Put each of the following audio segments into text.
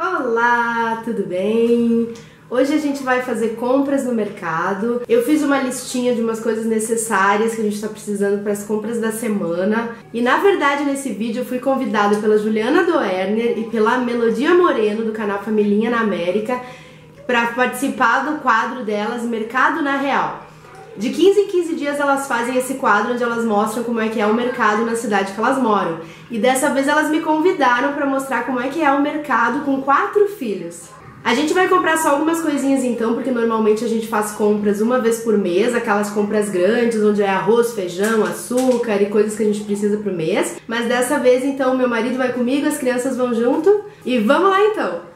Olá, tudo bem? Hoje a gente vai fazer compras no mercado. Eu fiz uma listinha de umas coisas necessárias que a gente está precisando para as compras da semana. E na verdade, nesse vídeo eu fui convidada pela Juliana Doerner e pela Melodia Moreno do canal Família na América para participar do quadro delas Mercado na Real. De 15 em 15 dias elas fazem esse quadro onde elas mostram como é que é o mercado na cidade que elas moram. E dessa vez elas me convidaram para mostrar como é que é o mercado com quatro filhos. A gente vai comprar só algumas coisinhas então, porque normalmente a gente faz compras uma vez por mês, aquelas compras grandes, onde é arroz, feijão, açúcar e coisas que a gente precisa pro mês. Mas dessa vez então meu marido vai comigo, as crianças vão junto e vamos lá então!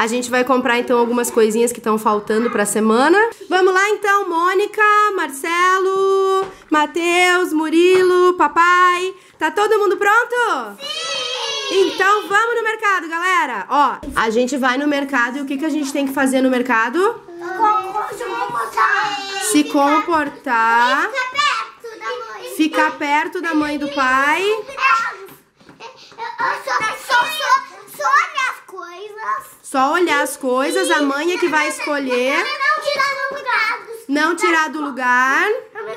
A gente vai comprar então algumas coisinhas que estão faltando para a semana. Vamos lá então, Mônica, Marcelo, Matheus, Murilo, papai. Tá todo mundo pronto? Sim! Então vamos no mercado, galera. Ó, a gente vai no mercado e o que, que a gente tem que fazer no mercado? Se comportar. Se comportar. Ficar perto da mãe. Ficar perto da mãe e do pai. Só, só, só, só olhar as coisas. Só olhar as coisas, a mãe é que vai escolher. Não tirar do lugar. Não tirar do lugar.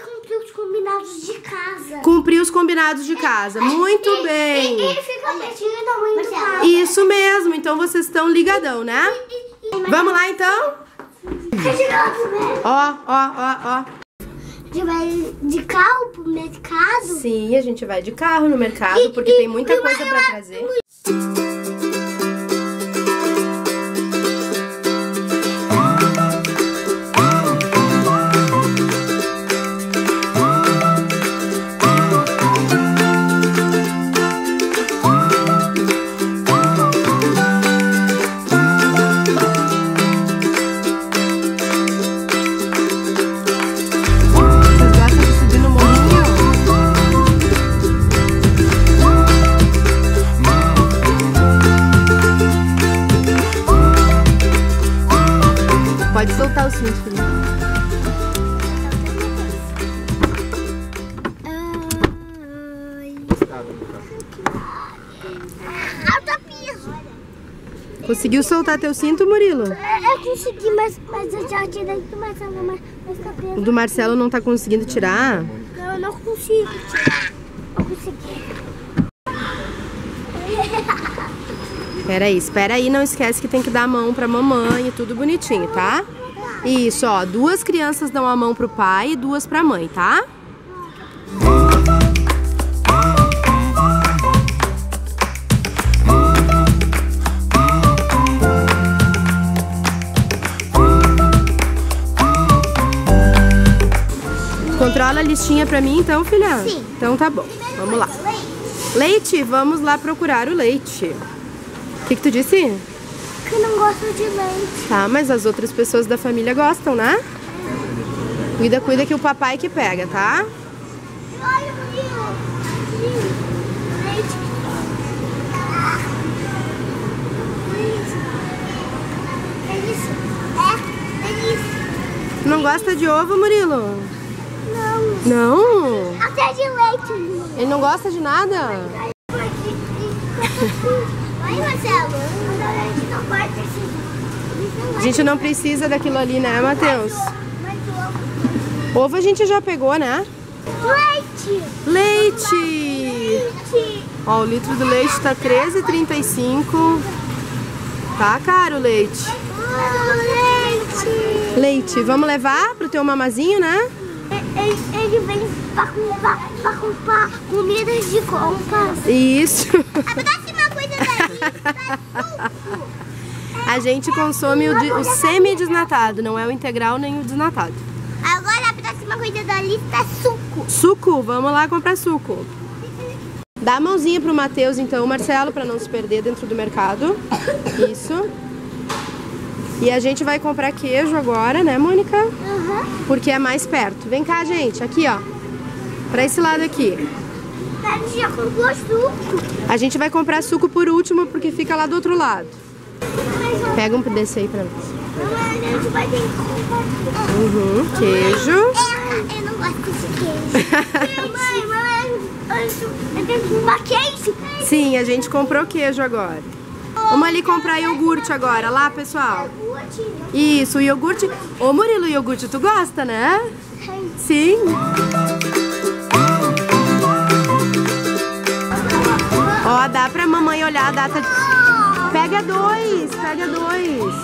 Cumprir os combinados de casa. Cumprir os combinados de casa. Muito E bem. ele fica pertinho da mãe do pai. Isso mesmo, então vocês estão ligadão, né? Vamos lá então? Ó, ó, ó, ó. A gente vai de carro pro mercado. Sim, a gente vai de carro no mercado porque tem muita coisa pra trazer. Conseguiu soltar teu cinto, Murilo? Eu consegui, mas, mas eu já tirei do Marcelo, mas, mas tá O preso. do Marcelo não tá conseguindo tirar? Não, eu não consigo tirar. Eu consegui. Pera aí, espera aí, não esquece que tem que dar a mão pra mamãe e tudo bonitinho, tá? Isso, ó, duas crianças dão a mão pro pai e duas pra mãe, tá? Controla a listinha pra mim então, filha? Sim. Então tá bom, vamos lá. Leite, vamos lá procurar o leite. O que, que tu disse? Que não gosto de leite. Tá, mas as outras pessoas da família gostam, né? Cuida, cuida que o papai que pega, tá? Olha o. Leite. Leite. É. É. É. Não gosta de ovo, Murilo? Não. Até de leite. Ele não gosta de nada? Vai, Marcelo. A gente não precisa daquilo ali, né, Matheus? Ovo. A gente já pegou, né? Leite. Leite! Leite. Ó, o litro do leite tá R$13,35. Tá caro o leite. Leite. Leite, vamos levar pro teu mamazinho, né? Ele, ele vem pra comprar, pra comprar comidas de compras. Isso. A próxima coisa da lista é suco. A gente consome o, de- o semi-desnatado, não é o integral nem o desnatado. Agora a próxima coisa da lista é suco. Suco, vamos lá comprar suco. Dá a mãozinha pro Matheus então, Marcelo, para não se perder dentro do mercado. Isso. E a gente vai comprar queijo agora, né, Mônica? Aham. Porque é mais perto. Vem cá, gente, aqui, ó. Pra esse lado aqui. A gente já comprou suco. A gente vai comprar suco por último porque fica lá do outro lado. Pega um desse aí pra. Mamãe, comprar. Uhum, queijo. Eu, eu não gosto de queijo. mãe, mãe, eu, eu tenho que comprar queijo. Sim, a gente comprou queijo agora. Vamos ali comprar iogurte agora, lá, pessoal. Isso, iogurte. Ô, Murilo, iogurte tu gosta, né? Sim. Ó, dá pra mamãe olhar a data. Pega dois, pega dois.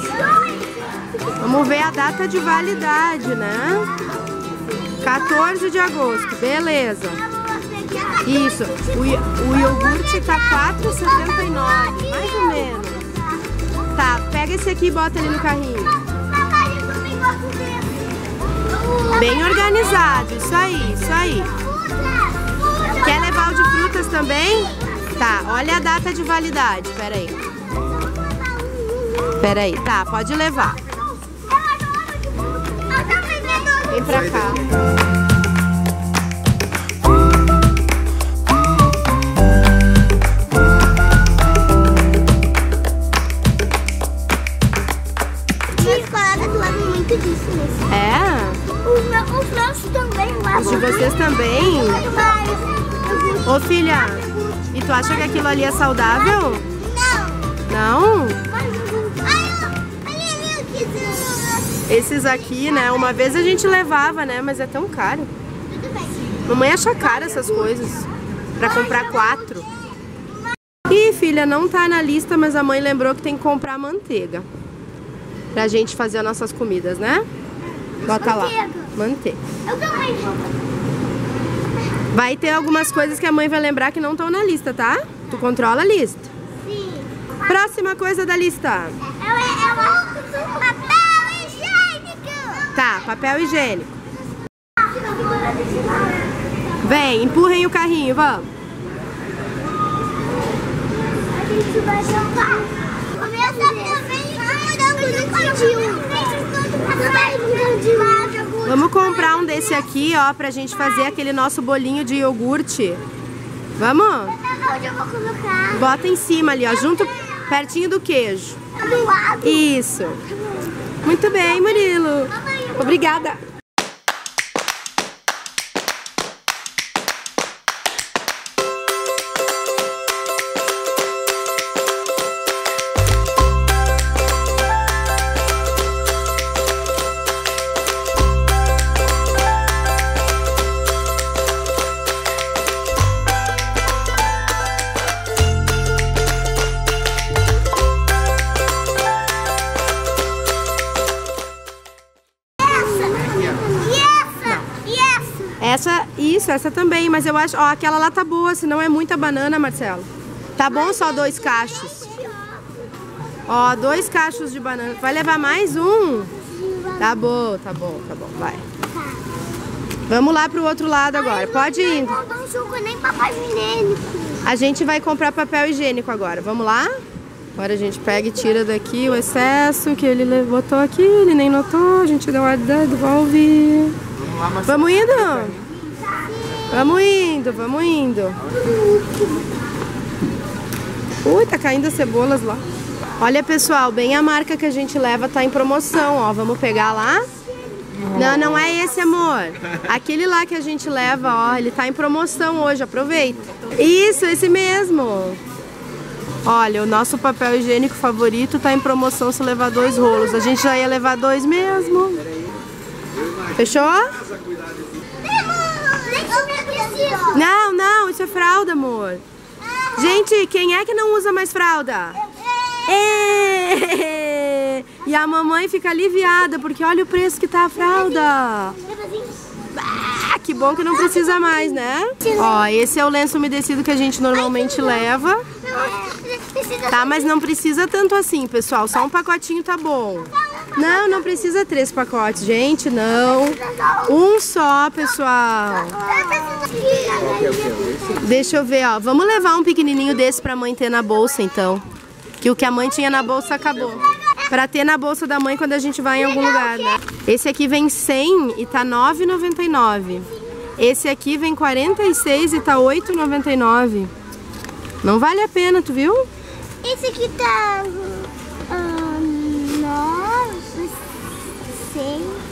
Vamos ver a data de validade, né? 14 de agosto, beleza. Isso, o, o iogurte tá 4,79, mais ou menos. Tá, pega esse aqui e bota ele no carrinho. Bem organizado, isso aí, isso aí. Quer levar o de frutas também? Tá, olha a data de validade, peraí. Peraí, tá, pode levar. Vem pra cá. É? Os, nossos também lá. Os de vocês também? Ô filha, e tu acha que aquilo ali é saudável? não. Não? Esses aqui, né? Uma vez a gente levava, né? Mas é tão caro. Tudo bem. Mamãe acha caro essas coisas. Pra comprar quatro. Ih, filha, não tá na lista, mas a mãe lembrou que tem que comprar manteiga. Pra gente fazer as nossas comidas, né? Bota lá. Manteiga. Eu também. Vai ter algumas coisas que a mãe vai lembrar que não estão na lista, tá? Tu controla a lista. Sim. Próxima coisa da lista. É, é uma papel higiênico. Tá, papel higiênico. Vem, empurrem o carrinho, vamos. A gente vai jogar. Começa também um Vamos comprar um desse aqui, ó, pra gente fazer aquele nosso bolinho de iogurte. Vamos? Onde eu vou colocar? Bota em cima ali, ó, junto, pertinho do queijo. Do lado. Isso. Muito bem, Murilo. Obrigada. Essa? Isso, essa também, mas eu acho, ó, aquela lá tá boa, senão é muita banana, Marcelo. Tá bom só dois cachos. Ó, dois cachos de banana. Vai levar mais um? Tá bom, tá bom, tá bom, vai. Vamos lá pro outro lado agora. Pode ir. A gente vai comprar papel higiênico agora. Vamos lá? Agora a gente pega e tira daqui o excesso que ele le- botou aqui, ele nem notou, a gente deu uma devolve. Vamos lá, Vamos indo? Vamos indo, vamos indo. Ui, tá caindo as cebolas lá. Olha, pessoal, bem a marca que a gente leva tá em promoção, ó. Vamos pegar lá? Não, não é esse, amor. Aquele lá que a gente leva, ó, ele tá em promoção hoje, aproveita. Isso, esse mesmo. Olha, o nosso papel higiênico favorito tá em promoção se levar dois rolos. A gente já ia levar dois mesmo. Fechou? Não, não, isso é fralda, amor. Gente, quem é que não usa mais fralda? Ê! E a mamãe fica aliviada, porque olha o preço que tá a fralda. Ah, que bom que não precisa mais, né? Ó, esse é o lenço umedecido que a gente normalmente leva. Tá, mas não precisa tanto assim, pessoal. Só um pacotinho tá bom. Não, não precisa três pacotes, gente, não. Um só, pessoal. Deixa eu ver, ó. Vamos levar um pequenininho desse pra mãe ter na bolsa, então. Que o que a mãe tinha na bolsa acabou. Pra ter na bolsa da mãe quando a gente vai em algum lugar, né? Esse aqui vem 100 e tá 9,99. Esse aqui vem 46 e tá 8,99. Não vale a pena, tu viu? Esse aqui tá. ah, nove,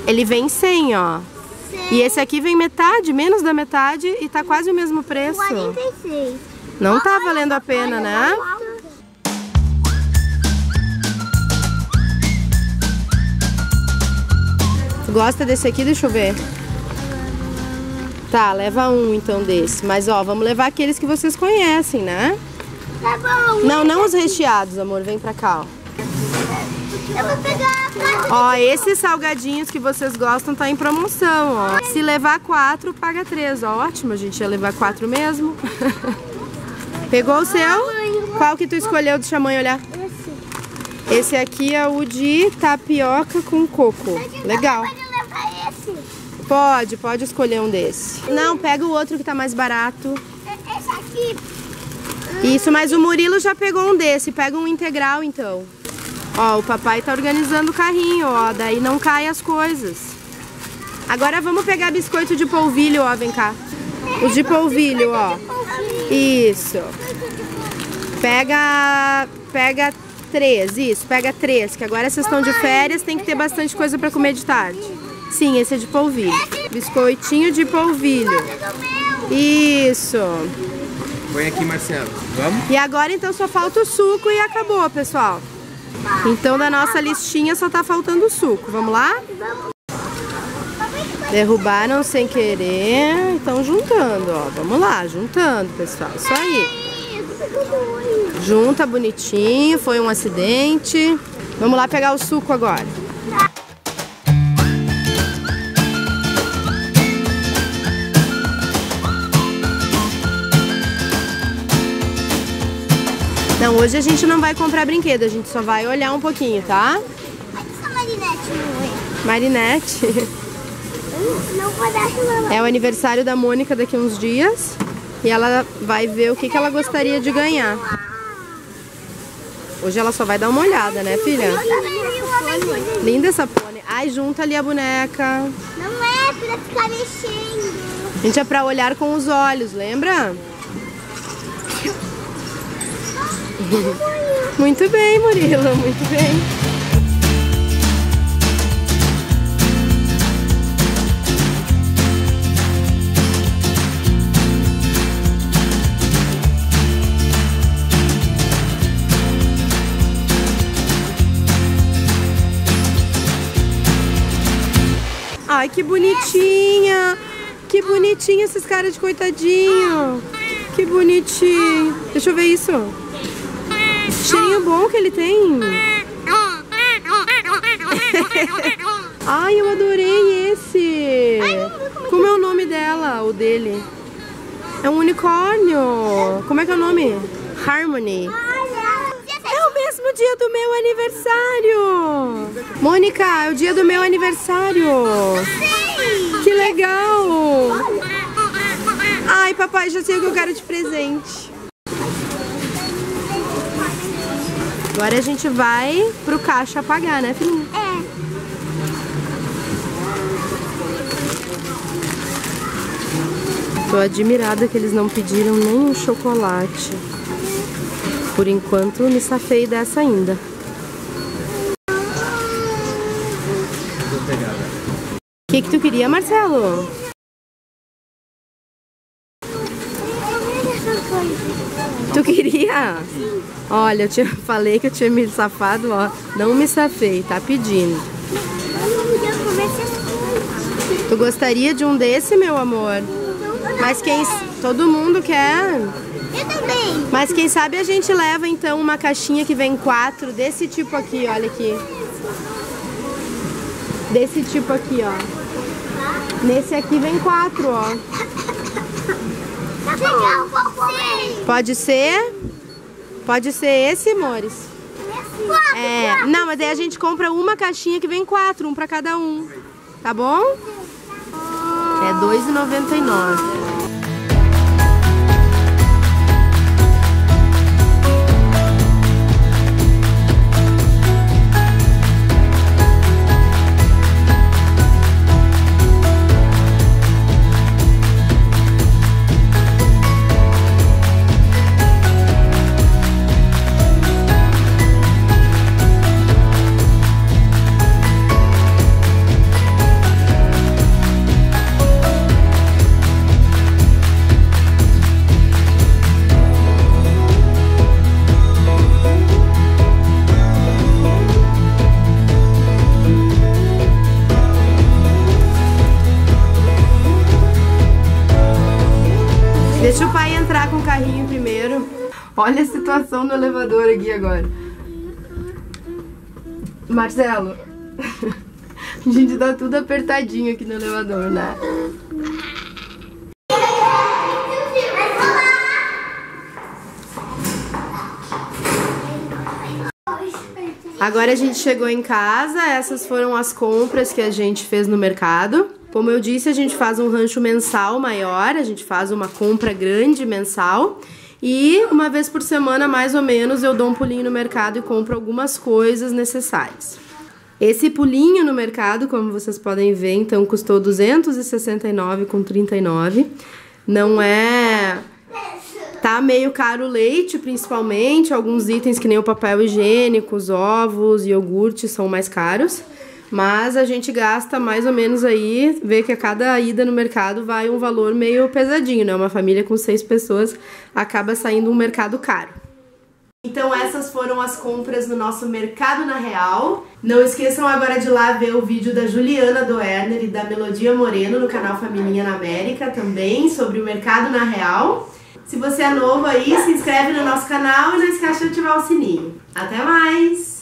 Ele vem 100, ó. E esse aqui vem metade, menos da metade e tá quase o mesmo preço. 46. Não tá valendo a pena, né? Gosta desse aqui? Deixa eu ver. Tá, leva um então desse. Mas ó, vamos levar aqueles que vocês conhecem, né? Tá bom. Não, não os recheados, amor. Vem pra cá, ó. Eu vou pegar quatro. Ó, esses salgadinhos que vocês gostam tá em promoção, ó. Se levar quatro, paga três. Ó, ótimo, a gente ia levar quatro mesmo. Pegou o seu? Qual que tu escolheu? Deixa a mãe olhar. Esse. Esse aqui é o de tapioca com coco. Legal. Pode. Pode, escolher um desse. Não, pega o outro que tá mais barato. Esse aqui. Isso, mas o Murilo já pegou um desse. Pega um integral, então. Ó, o papai tá organizando o carrinho, ó. Daí não cai as coisas. Agora vamos pegar biscoito de polvilho, ó. Vem cá. Os de polvilho, ó. Isso. Pega, pega três, isso. Pega três, que agora vocês estão de férias, tem que ter bastante coisa pra comer de tarde. Sim, esse é de polvilho. Biscoitinho de polvilho. Isso. Põe aqui, Marcelo. Vamos? E agora então só falta o suco e acabou, pessoal. Então da nossa listinha só tá faltando o suco. Vamos lá? Derrubaram sem querer. Estão juntando, ó. Vamos lá, juntando, pessoal. Isso aí. Dois. Junta bonitinho, foi um acidente. Vamos lá pegar o suco agora. Não, hoje a gente não vai comprar brinquedo, a gente só vai olhar um pouquinho, tá? Essa marinete não é. Marinette. Eu Não vou dar É o aniversário da Mônica daqui uns dias. E ela vai ver o que, que ela gostaria de ganhar. Hoje ela só vai dar uma olhada, né, filha? Linda essa pônei. Ai, junta ali a boneca. Não é pra ficar mexendo. Gente, é pra olhar com os olhos, lembra? Muito bem, Murilo, muito bem. Ai, que bonitinha! Que bonitinha esses caras de coitadinho! Que bonitinho! Deixa eu ver isso. Cheirinho bom que ele tem. Ai, eu adorei esse. Como é o nome dela, o dele? É um unicórnio. Como é que é o nome? Harmony. É o mesmo dia do meu aniversário. Mônica, é o dia do meu aniversário. Que legal. Ai, papai, já sei o que eu quero de presente. Agora a gente vai pro caixa pagar, né, filhinho? É. Tô admirada que eles não pediram nem um chocolate. Por enquanto, me safei dessa ainda. Né? O que, que tu queria, Marcelo? Queria? Olha, eu tinha, falei que eu tinha me safado, ó. Não me safei, tá pedindo. Tu gostaria de um desse, meu amor? Mas quem. Todo mundo quer. Eu também. Mas quem sabe a gente leva então uma caixinha que vem quatro desse tipo aqui, olha aqui. Desse tipo aqui, ó. Nesse aqui vem quatro, ó. Pode ser? Pode ser esse, amores? É, não, mas aí a gente compra uma caixinha que vem quatro, um pra cada um. Tá bom? É R$2,99. Primeiro. Olha a situação no elevador aqui agora. Marcelo. A gente tá tudo apertadinho aqui no elevador, né? Agora a gente chegou em casa, essas foram as compras que a gente fez no mercado. Como eu disse, a gente faz um rancho mensal maior, a gente faz uma compra grande mensal. E uma vez por semana, mais ou menos, eu dou um pulinho no mercado e compro algumas coisas necessárias. Esse pulinho no mercado, como vocês podem ver, então custou R$ 269,39. Não é Tá meio caro o leite, principalmente. Alguns itens que nem o papel higiênico, os ovos, iogurte são mais caros. Mas a gente gasta mais ou menos aí, vê que a cada ida no mercado vai um valor meio pesadinho, né? Uma família com seis pessoas acaba saindo um mercado caro. Então essas foram as compras no nosso Mercado na Real. Não esqueçam agora de lá ver o vídeo da Juliana Doerner e da Melodia Moreno no canal Família na América também, sobre o Mercado na Real. Se você é novo aí, se inscreve no nosso canal e não esqueça de ativar o sininho. Até mais!